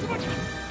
竜巻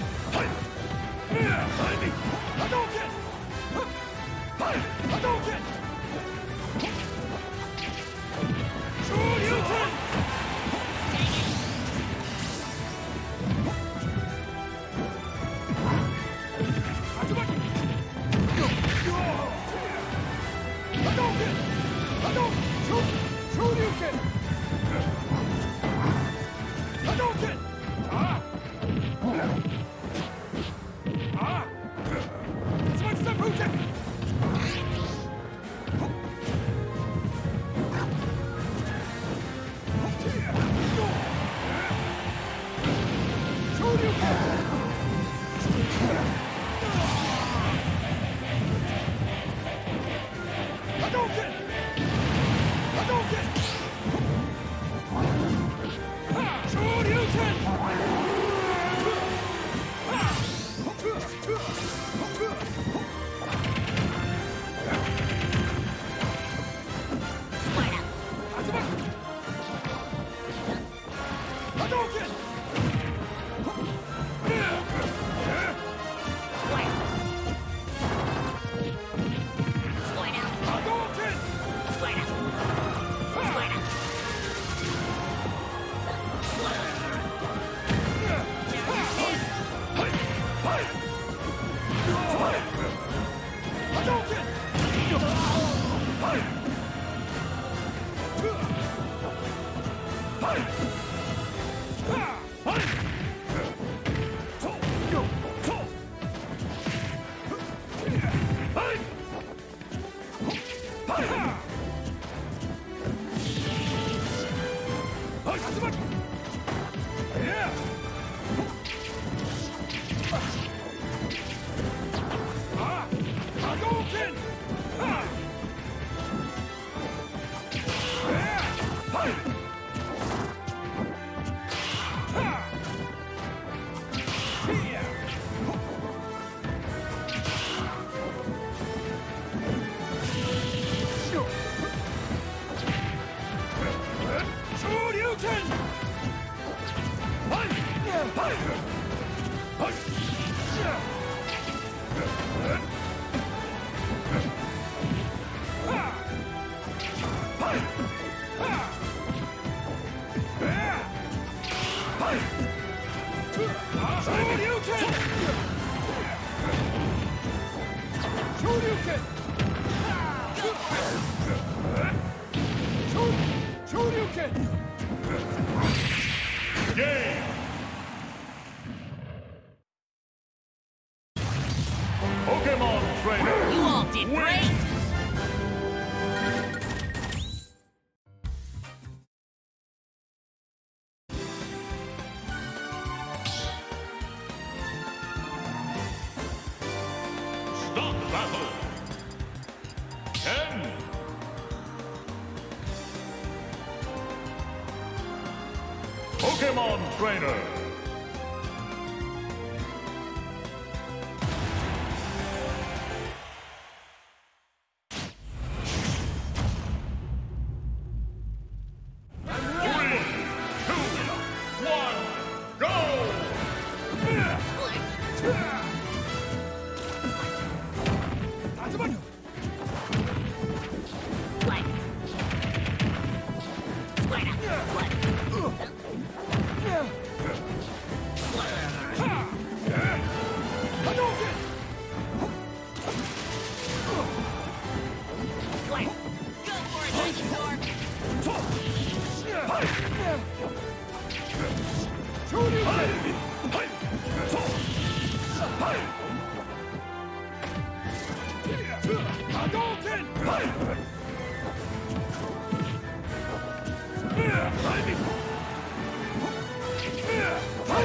Game! Trainer!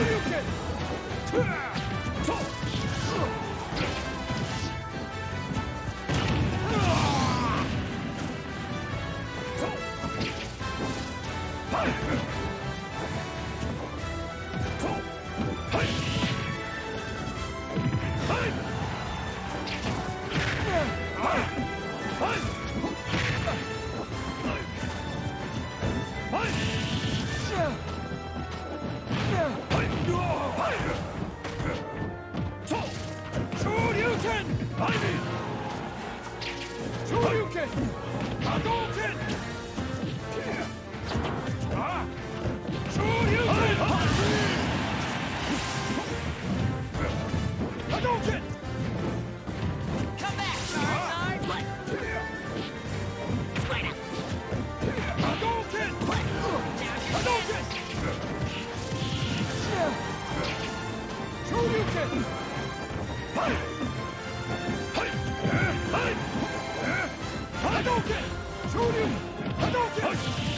Hadouken! 波動拳昇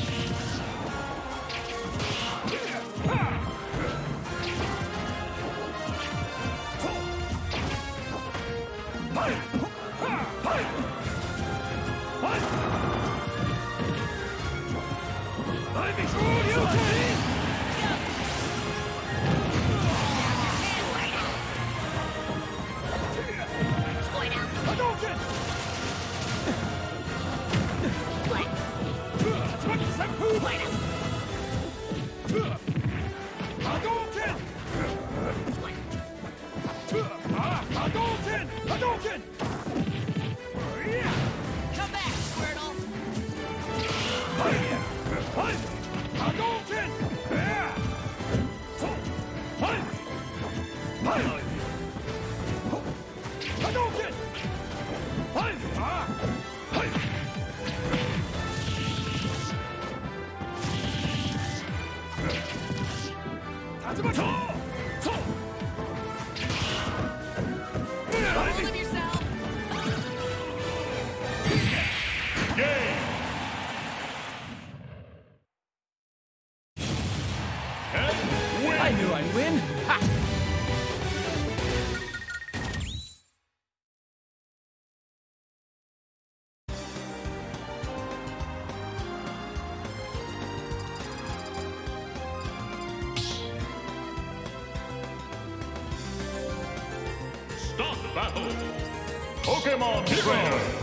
は、Digimon Trainer.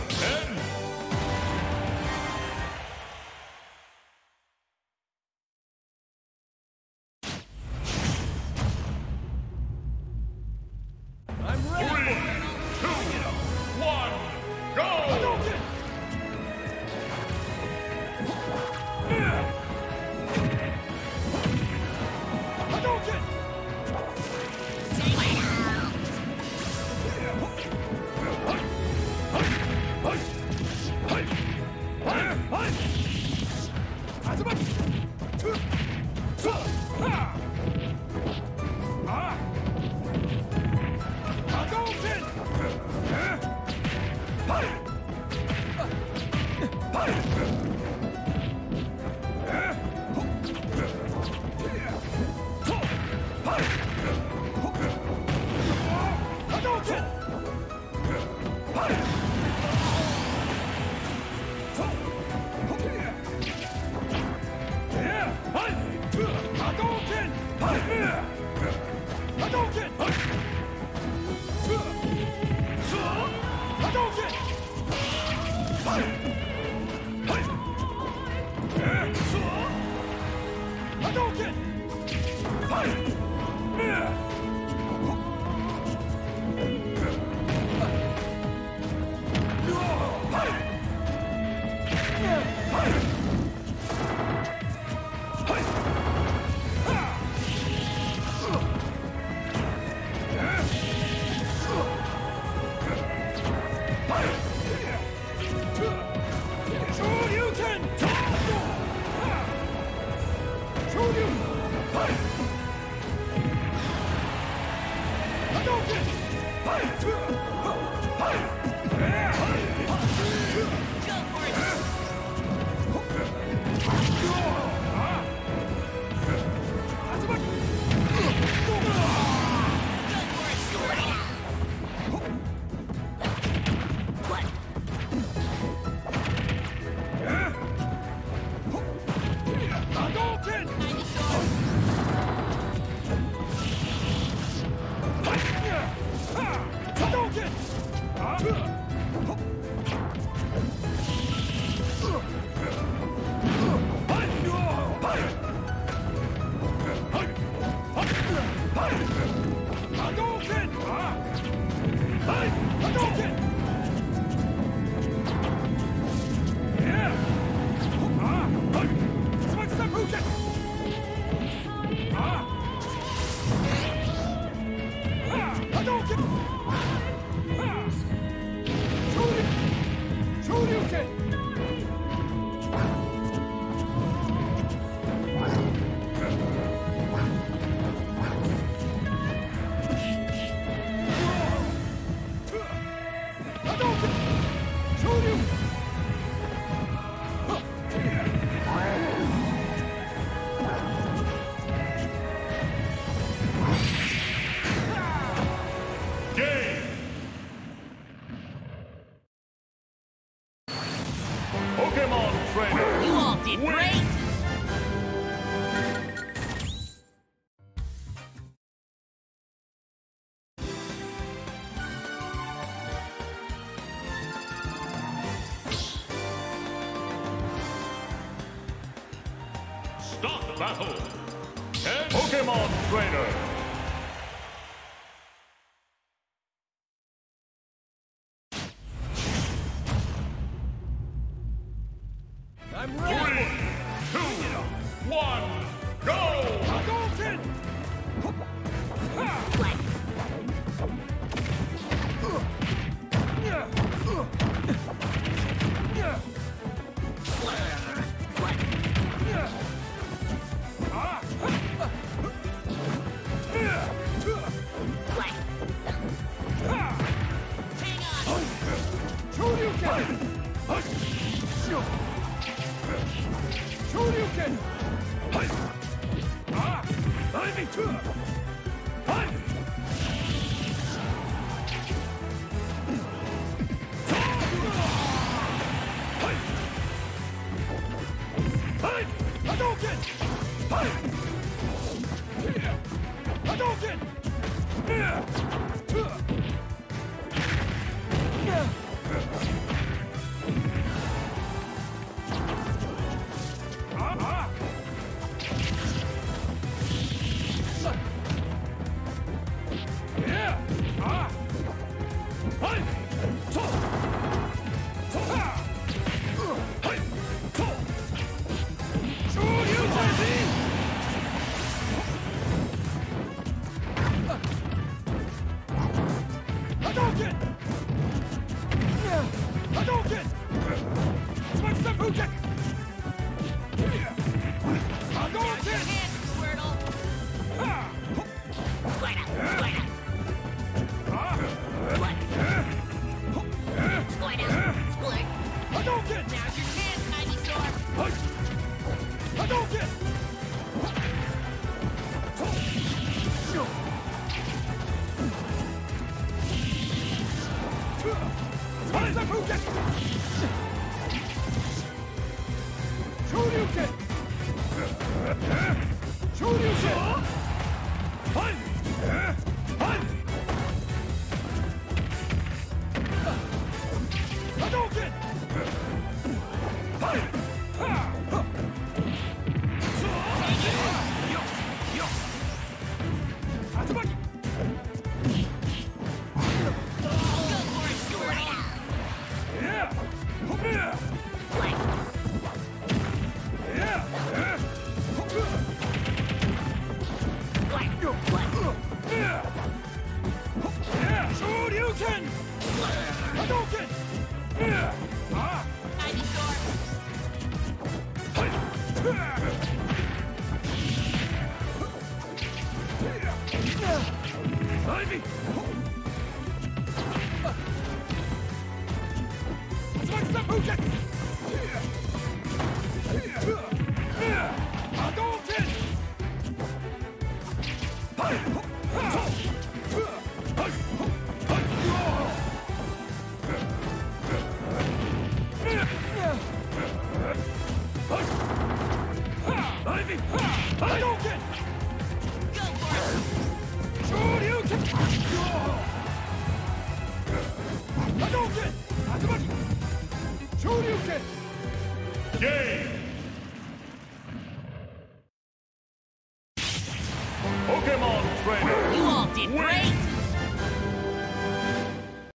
Battle. And Pokemon Trainer.